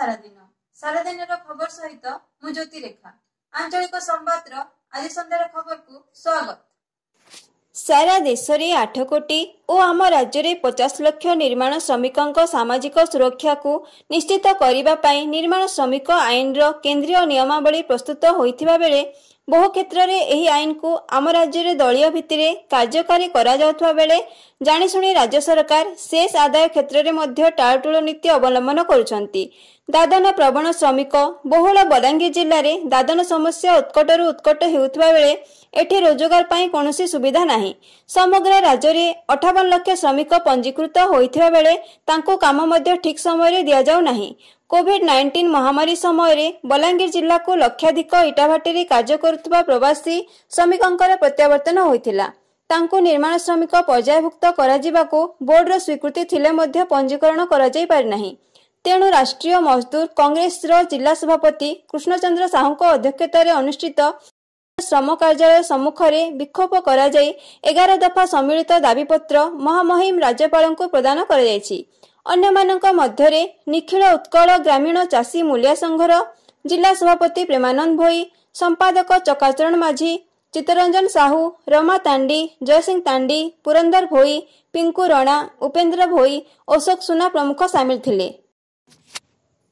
ସାରାଦିନ। ସାରାଦିନର ଖବର ସହିତ ମୁଁ ଜ୍ୟୋତି ରେଖା ଆଞ୍ଚଳିକ ସମ୍ବାଦର ଆଜି ସନ୍ଧ୍ୟାର ଖବରକୁ ସ୍ୱାଗତ। ସାରା ଦେଶରେ ଆଠ କୋଟି ଓ ଆମ ରାଜ୍ୟରେ ପଚାଶ ଲକ୍ଷ ନିର୍ମାଣ ଶ୍ରମିକଙ୍କ ସାମାଜିକ ସୁରକ୍ଷାକୁ ନିଶ୍ଚିତ କରିବା ପାଇଁ ନିର୍ମାଣ ଶ୍ରମିକ ଆଇନର କେନ୍ଦ୍ରୀୟ ନିୟମାବଳୀ ପ୍ରସ୍ତୁତ ହୋଇଥିବା ବେଳେ ବହୁ କ୍ଷେତ୍ରରେ ଏହି ଆଇନକୁ ଆମ ରାଜ୍ୟରେ ଦଳୀୟ ଭିତ୍ତିରେ କାର୍ଯ୍ୟକାରୀ କରାଯାଉଥିବା ବେଳେ ଜାଣିଶୁଣି ରାଜ୍ୟ ସରକାର ସେସ୍ ଆଦାୟ କ୍ଷେତ୍ରରେ ମଧ୍ୟ ଟାଳଟୁଳ ନୀତି ଅବଲମ୍ବନ କରୁଛନ୍ତି। ଦାଦନ ପ୍ରବଣ ଶ୍ରମିକ ବହୁଳ ବଲାଙ୍ଗୀର ଜିଲ୍ଲାରେ ଦାଦନ ସମସ୍ୟା ଉତ୍କଟରୁ ଉତ୍କଟ ହେଉଥିବା ବେଳେ ଏଠି ରୋଜଗାର ପାଇଁ କୌଣସି ସୁବିଧା ନାହିଁ। ସମଗ୍ର ରାଜ୍ୟରେ ଅଠାବନ ଲକ୍ଷ ଶ୍ରମିକ ପଞ୍ଜୀକୃତ ହୋଇଥିବା ବେଳେ ତାଙ୍କୁ କାମ ମଧ୍ୟ ଠିକ୍ ସମୟରେ ଦିଆଯାଉ ନାହିଁ। କୋଭିଡ୍ ନାଇଣ୍ଟିନ୍ ମହାମାରୀ ସମୟରେ ବଲାଙ୍ଗୀର ଜିଲ୍ଲାକୁ ଲକ୍ଷାଧିକ ଇଟାଭାଟିରେ କାର୍ଯ୍ୟ କରୁଥିବା ପ୍ରବାସୀ ଶ୍ରମିକଙ୍କର ପ୍ରତ୍ୟାବର୍ତ୍ତନ ହୋଇଥିଲା। ତାଙ୍କୁ ନିର୍ମାଣ ଶ୍ରମିକ ପର୍ଯ୍ୟାୟଭୁକ୍ତ କରାଯିବାକୁ ବୋର୍ଡର ସ୍ୱୀକୃତି ଥିଲେ ମଧ୍ୟ ପଞ୍ଜୀକରଣ କରାଯାଇ ପାରିନାହିଁ। ତେଣୁ ରାଷ୍ଟ୍ରୀୟ ମଜଦୁର କଂଗ୍ରେସର ଜିଲ୍ଲା ସଭାପତି କୃଷ୍ଣଚନ୍ଦ୍ର ସାହୁଙ୍କ ଅଧ୍ୟକ୍ଷତାରେ ଅନୁଷ୍ଠିତ ଶ୍ରମ କାର୍ଯ୍ୟାଳୟ ସମ୍ମୁଖରେ ବିକ୍ଷୋଭ କରାଯାଇ ଏଗାର ଦଫା ସମ୍ମିଳିତ ଦାବିପତ୍ର ମହାମହିମ ରାଜ୍ୟପାଳଙ୍କୁ ପ୍ରଦାନ କରାଯାଇଛି। ଅନ୍ୟମାନଙ୍କ ମଧ୍ୟରେ ନିଖିଳ ଉତ୍କଳ ଗ୍ରାମୀଣ ଚାଷୀ ମୂଲିଆ ସଂଘର ଜିଲ୍ଲା ସଭାପତି ପ୍ରେମାନନ୍ଦ ଭୋଇ ସମ୍ପାଦକ ଚକାଚରଣ ମାଝୀ ଚିତ୍ତରଞ୍ଜନ ସାହୁ ରମା ତାଣ୍ଡି ଜୟସିଂ ତାଣ୍ଡି ପୁରନ୍ଦର ଭୋଇ ପିଙ୍କୁ ରଣା ଉପେନ୍ଦ୍ର ଭୋଇ ଅଶୋକ ସୁନା ପ୍ରମୁଖ ସାମିଲ ଥିଲେ।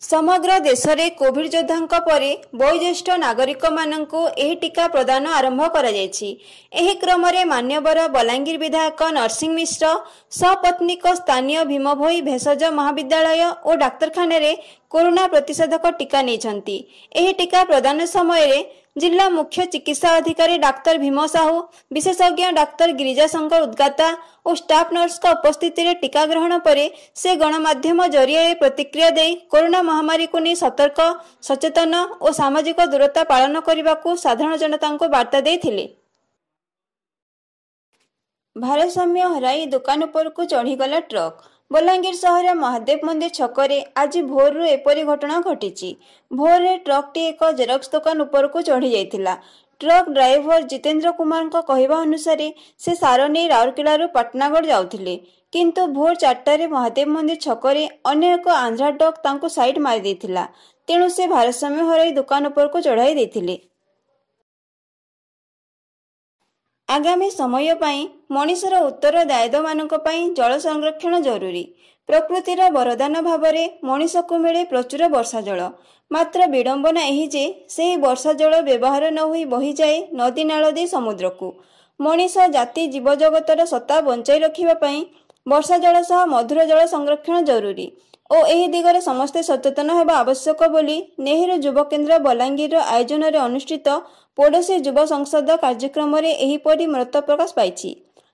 ସମଗ୍ର ଦେଶରେ କୋଭିଡ ଯୋଦ୍ଧାଙ୍କ ପରେ ବୟୋଜ୍ୟେଷ୍ଠ ନାଗରିକମାନଙ୍କୁ ଏହି ଟିକା ପ୍ରଦାନ ଆରମ୍ଭ କରାଯାଇଛି। ଏହି କ୍ରମରେ ମାନ୍ୟବର ବଲାଙ୍ଗୀର ବିଧାୟକ ନରସିଂହ ମିଶ୍ର ସପତ୍ନୀକ ସ୍ଥାନୀୟ ଭୀମଭୋଇ ଭେଷଜ ମହାବିଦ୍ୟାଳୟ ଓ ଡାକ୍ତରଖାନାରେ କରୋନା ପ୍ରତିଷେଧକ ଟିକା ନେଇଛନ୍ତି। ଏହି ଟିକା ପ୍ରଦାନ ସମୟରେ ଜିଲ୍ଲା ମୁଖ୍ୟ ଚିକିତ୍ସା ଅଧିକାରୀ ଡାକ୍ତର ଭୀମ ସାହୁ ବିଶେଷଜ୍ଞ ଡାକ୍ତର ଗିରିଜା ଶଙ୍କର ଉଦ୍ଗାତା ଓ ଷ୍ଟାଫ୍ ନର୍ସଙ୍କ ଉପସ୍ଥିତିରେ ଟିକା ଗ୍ରହଣ ପରେ ସେ ଗଣମାଧ୍ୟମ ଜରିଆରେ ପ୍ରତିକ୍ରିୟା ଦେଇ କରୋନା ମହାମାରୀକୁ ନେଇ ସତର୍କ ସଚେତନ ଓ ସାମାଜିକ ଦୂରତା ପାଳନ କରିବାକୁ ସାଧାରଣ ଜନତାଙ୍କୁ ବାର୍ତ୍ତା ଦେଇଥିଲେ। ଭାରସାମ୍ୟ ହରାଇ ଦୋକାନ ଉପରକୁ ଚଢ଼ିଗଲା ଟ୍ରକ୍। ବଲାଙ୍ଗୀର ସହର ମହାଦେବ ମନ୍ଦିର ଛକରେ ଆଜି ଭୋରରୁ ଏପରି ଘଟଣା ଘଟିଛି। ଭୋରରେ ଟ୍ରକ୍ଟି ଏକ ଜେରକ୍ସ ଦୋକାନ ଉପରକୁ ଚଢ଼ି ଯାଇଥିଲା। ଟ୍ରକ୍ ଡ୍ରାଇଭର ଜିତେନ୍ଦ୍ର କୁମାରଙ୍କ କହିବା ଅନୁସାରେ ସେ ସାର ନେଇ ରାଉରକେଲାରୁ ପାଟନାଗଡ଼ ଯାଉଥିଲେ। କିନ୍ତୁ ଭୋର ଚାରିଟାରେ ମହାଦେବ ମନ୍ଦିର ଛକରେ ଅନ୍ୟ ଏକ ଆନ୍ଧ୍ରା ଟ୍ରକ୍ ତାଙ୍କୁ ସାଇଡ୍ ମାରି ଦେଇଥିଲା ତେଣୁ ସେ ଭାରସାମ୍ୟ ହରାଇ ଦୋକାନ ଉପରକୁ ଚଢ଼ାଇ ଦେଇଥିଲେ। ଆଗାମୀ ସମୟ ପାଇଁ ମଣିଷର ଉତ୍ତରଦାୟିତ୍ୱମାନଙ୍କ ପାଇଁ ଜଳ ସଂରକ୍ଷଣ ଜରୁରୀ। ପ୍ରକୃତିର ବରଦାନ ଭାବରେ ମଣିଷକୁ ମିଳେ ପ୍ରଚୁର ବର୍ଷା ଜଳ। ମାତ୍ର ବିଡ଼ମ୍ବନା ଏହି ଯେ ସେହି ବର୍ଷା ଜଳ ବ୍ୟବହାର ନ ହୋଇ ବହିଯାଏ ନଦୀ ନାଳ ଦେଇ ସମୁଦ୍ରକୁ। ମଣିଷ ଜାତି ଜୀବଜଗତର ସତ୍ତା ବଞ୍ଚାଇ ରଖିବା ପାଇଁ ବର୍ଷା ଜଳ ସହ ମଧୁର ଜଳ ସଂରକ୍ଷଣ ଜରୁରୀ। ଓ ଏହି ଦିଗରେ ସମସ୍ତେ ସଚେତନ ହେବା ଆବଶ୍ୟକ ବୋଲି ନେହେରୁ ଯୁବ କେନ୍ଦ୍ର ବଲାଙ୍ଗୀରର ଆୟୋଜନରେ ଅନୁଷ୍ଠିତ ପଡ଼ୋଶୀ ଯୁବ ସଂସଦ କାର୍ଯ୍ୟକ୍ରମରେ ଏହିପରି ମତ ପ୍ରକାଶ ପାଇଛି।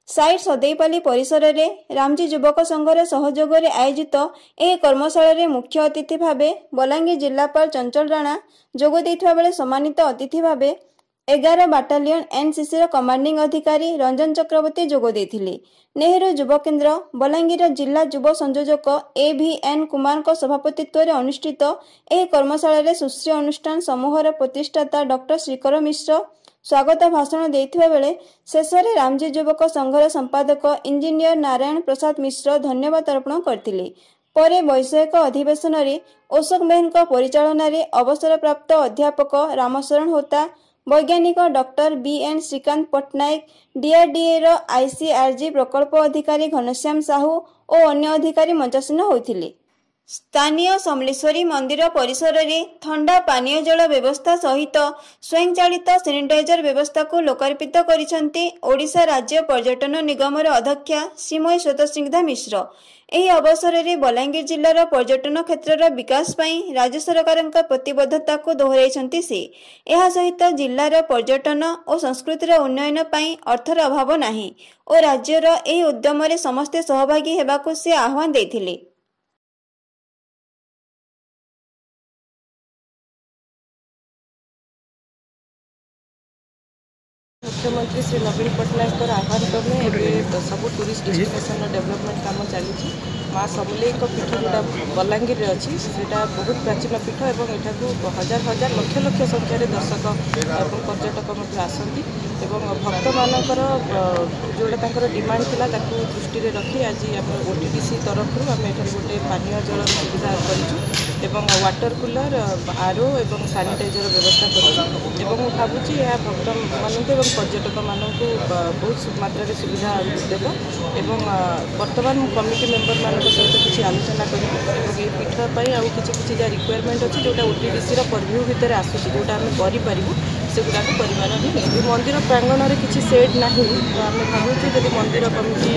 ସାଇଟ୍ ସଦେଇପାଲି ପରିସରରେ ରାମଜୀ ଯୁବକ ସଂଘର ସହଯୋଗରେ ଆୟୋଜିତ ଏହି କର୍ମଶାଳାରେ ମୁଖ୍ୟ ଅତିଥି ଭାବେ ବଲାଙ୍ଗୀର ଜିଲ୍ଲାପାଳ ଚଞ୍ଚଳ ରାଣା ଯୋଗ ଦେଇଥିବା ବେଳେ ସମ୍ମାନିତ ଅତିଥି ଭାବେ ଏଗାର ବାଟାଲିୟନ ଏନ୍ସିସିର କମାଣ୍ଡିଂ ଅଧିକାରୀ ରଞ୍ଜନ ଚକ୍ରବର୍ତ୍ତୀ ଯୋଗ ଦେଇଥିଲେ। ନେହେରୁ ଯୁବ କେନ୍ଦ୍ର ବଲାଙ୍ଗୀର ଜିଲ୍ଲା ଯୁବ ସଂଯୋଜକ ଏ ଭି ଏନ୍ କୁମାରଙ୍କ ସଭାପତିତ୍ୱରେ ଅନୁଷ୍ଠିତ ଏହି କର୍ମଶାଳାରେ ସୁଶ୍ରୀ ଅନୁଷ୍ଠାନ ସମୂହର ପ୍ରତିଷ୍ଠାତା ଡକ୍ଟର ଶ୍ରୀକର ମିଶ୍ର ସ୍ୱାଗତ ଭାଷଣ ଦେଇଥିବା ବେଳେ ଶେଷରେ ରାମଜୀ ଯୁବକ ସଂଘର ସମ୍ପାଦକ ଇଞ୍ଜିନିୟର ନାରାୟଣ ପ୍ରସାଦ ମିଶ୍ର ଧନ୍ୟବାଦ ଅର୍ପଣ କରିଥିଲେ। ପରେ ବୈଷୟିକ ଅଧିବେଶନରେ ଅଶୋକ ମେହେରଙ୍କ ପରିଚାଳନାରେ ଅବସରପ୍ରାପ୍ତ ଅଧ୍ୟାପକ ରାମଶରଣ ହୋତା ବୈଜ୍ଞାନିକ doctor B N Srikant Pattanaik ଡିଆର୍ଡିଏର ଆଇସିଆର୍ଜି ପ୍ରକଳ୍ପ ଅଧିକାରୀ ଘନଶ୍ୟାମ ସାହୁ ଓ ଅନ୍ୟ ଅଧିକାରୀ ମଞ୍ଚାସୀନ ହୋଇଥିଲେ ସ୍ଥାନୀୟ ସମଲେଶ୍ୱରୀ ମନ୍ଦିର ପରିସରରେ ଥଣ୍ଡା ପାନୀୟ ଜଳ ବ୍ୟବସ୍ଥା ସହିତ ସ୍ୱୟଂଚାଳିତ ସାନିଟାଇଜର ବ୍ୟବସ୍ଥାକୁ ଲୋକାର୍ପିତ କରିଛନ୍ତି ଓଡ଼ିଶା ରାଜ୍ୟ ପର୍ଯ୍ୟଟନ ନିଗମର ଅଧ୍ୟକ୍ଷା ଶ୍ରୀମୟୀ ଶ୍ୱେତସ୍ନିଗ୍ଧା ମିଶ୍ର। ଏହି ଅବସରରେ ବଲାଙ୍ଗୀର ଜିଲ୍ଲାର ପର୍ଯ୍ୟଟନ କ୍ଷେତ୍ରର ବିକାଶ ପାଇଁ ରାଜ୍ୟ ସରକାରଙ୍କ ପ୍ରତିବଦ୍ଧତାକୁ ଦୋହରାଇଛନ୍ତି ସେ। ଏହା ସହିତ ଜିଲ୍ଲାର ପର୍ଯ୍ୟଟନ ଓ ସଂସ୍କୃତିର ଉନ୍ନୟନ ପାଇଁ ଅର୍ଥର ଅଭାବ ନାହିଁ ଓ ରାଜ୍ୟର ଏହି ଉଦ୍ୟମରେ ସମସ୍ତେ ସହଭାଗୀ ହେବାକୁ ସେ ଆହ୍ୱାନ ଦେଇଥିଲେ। ମୁଖ୍ୟମନ୍ତ୍ରୀ ଶ୍ରୀ ନବୀନ ପଟ୍ଟନାୟକଙ୍କର ଆହ୍ୱାନ କ୍ରମେ ଏବେ ସବୁ ଟୁରିଷ୍ଟ ଡେଷ୍ଟିନେସନ୍ର ଡେଭଲପମେଣ୍ଟ କାମ ଚାଲିଛି। ମା ସମଲେଇଙ୍କ ପୀଠ ଯେଉଁଟା ବଲାଙ୍ଗୀରରେ ଅଛି ସେଇଟା ବହୁତ ପ୍ରାଚୀନ ପୀଠ ଏବଂ ଏଠାକୁ ହଜାର ହଜାର ଲକ୍ଷ ଲକ୍ଷ ସଂଖ୍ୟାରେ ଦର୍ଶକ ଏବଂ ପର୍ଯ୍ୟଟକ ମଧ୍ୟ ଆସନ୍ତି ଏବଂ ଭକ୍ତମାନଙ୍କର ଅ, ଯେଉଁଟା ତାଙ୍କର ଡିମାଣ୍ଡ ଥିଲା ତାକୁ ଦୃଷ୍ଟିରେ ରଖି ଆଜି ଆମ ଓ ଟି ଡି ସି ତରଫରୁ ଆମେ ଏଠାରେ ଗୋଟେ ପାନୀୟ ଜଳର ସୁବିଧା କରିଛୁ ଏବଂ ୱାଟର କୁଲର ଆରୋ ଏବଂ ସାନିଟାଇଜର ବ୍ୟବସ୍ଥା କରିଛୁ ଏବଂ ମୁଁ ଭାବୁଛି ଏହା ଭକ୍ତମାନଙ୍କୁ ଏବଂ ପର୍ଯ୍ୟଟକମାନଙ୍କୁ ଅ, ବହୁତ ସୁ- ମାତ୍ରାରେ ସୁବିଧା ଦେବ ଏବଂ ଅ, ବର୍ତ୍ତମାନ ମୁଁ କମିଟି ମେମ୍ବରମାନଙ୍କ ସହିତ କିଛି ଆଲୋଚନା କରିବି ଏବଂ ଏହି ପୀଠ ପାଇଁ ଆଉ କିଛି କିଛି ଯାହା ରିକ୍ୱାରମେଣ୍ଟ ଅଛି ଯେଉଁଟା ଓ ଟି ଡି ସିର ପର୍ଭ୍ୟୁ ଭିତରେ ଆସୁଛି ଯେଉଁଟା ଆମେ କରିପାରିବୁ ସେଗୁଡ଼ାକ କରିବାର ହିଁ ଏହି ମନ୍ଦିର ପ୍ରାଙ୍ଗଣରେ କିଛି ସେଡ୍ ନାହିଁ ତ ଆମେ ଭାବୁଛୁ ଯଦି ମନ୍ଦିର କମିଟି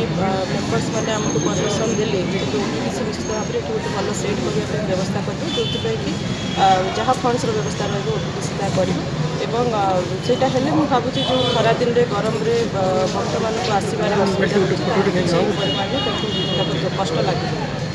ମେମ୍ବର୍ସ ମାନେ ଆମକୁ ପରମିସନ୍ ଦେଲେ କିନ୍ତୁ ଓ ଟି ଡି ସି ନିଶ୍ଚିତ ଭାବରେ ଏଠି ଗୋଟେ ଭଲ ସେଟ୍ କରିବା ପାଇଁ ବ୍ୟବସ୍ଥା କରିବେ ଯେଉଁଥିପାଇଁ କି ଆ, ଯାହା ଫଣ୍ଡସର ବ୍ୟବସ୍ଥା ରହିବ ଓ ଟି ଡି ସି ତାହା କରିବ ଏବଂ ଆ, ସେଇଟା ହେଲେ ମୁଁ ଭାବୁଛି ଯେଉଁ ଖରାଦିନରେ ଗରମରେ ଆ, ଭକ୍ତମାନଙ୍କୁ ଆସିବାରେ ଅସୁବିଧା ହେଉଛି ତାହା କିଛି ପରିମାଣରେ ତାଙ୍କୁ ତାକୁ କଷ୍ଟ ଲାଗିବ